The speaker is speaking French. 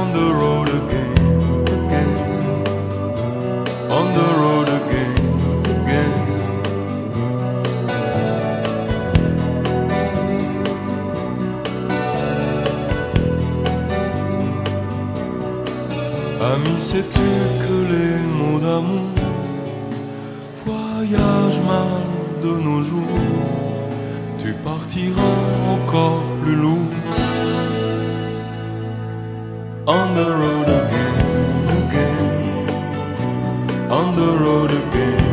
on the road again, again, on the road again, again. Ami, sais-tu que les mots d'amour voyagent mal de nos jours Tu partiras on the road again, again, on the road again.